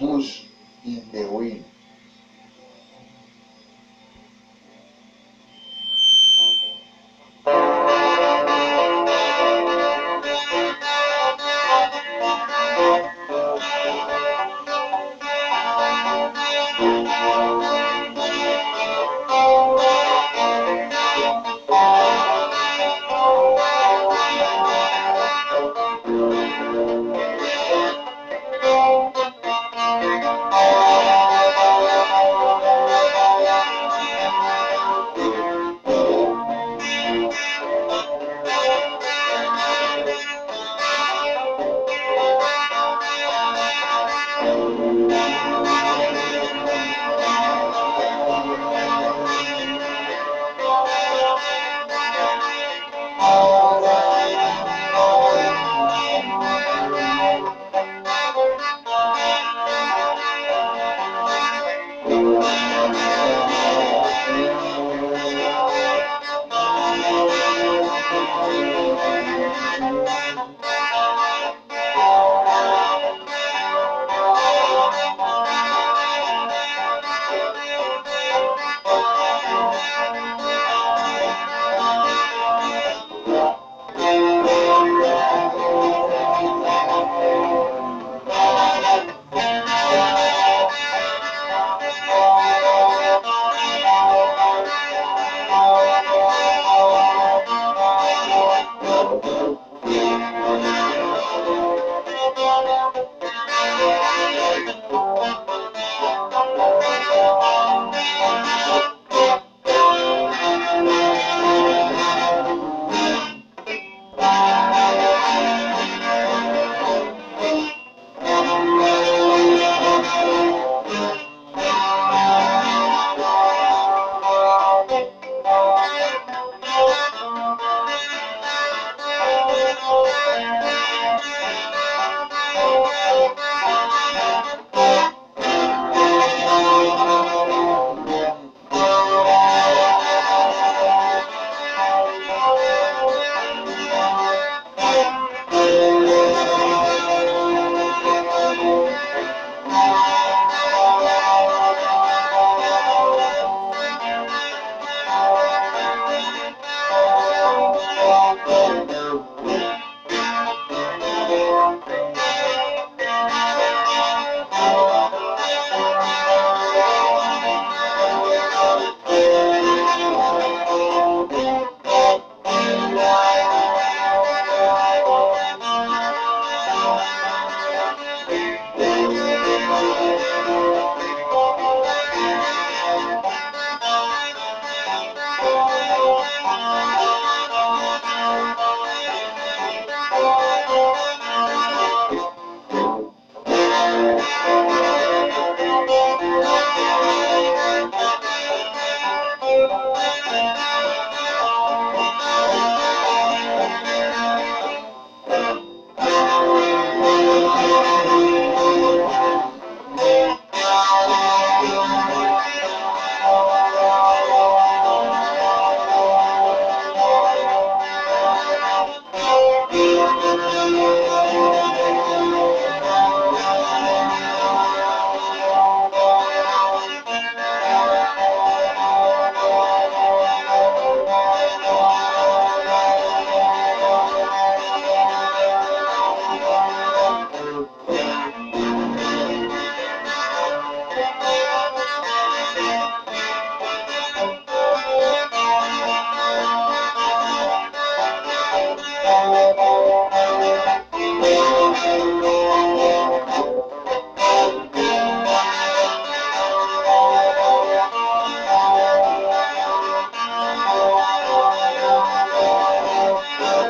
push in the wind. Thank you.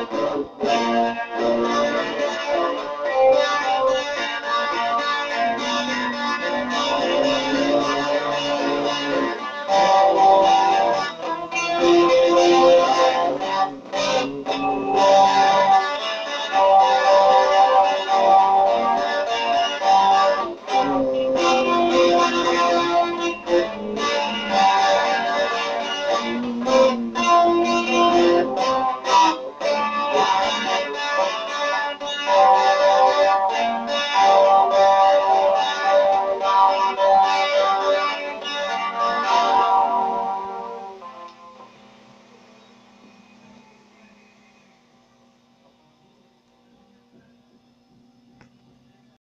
Musik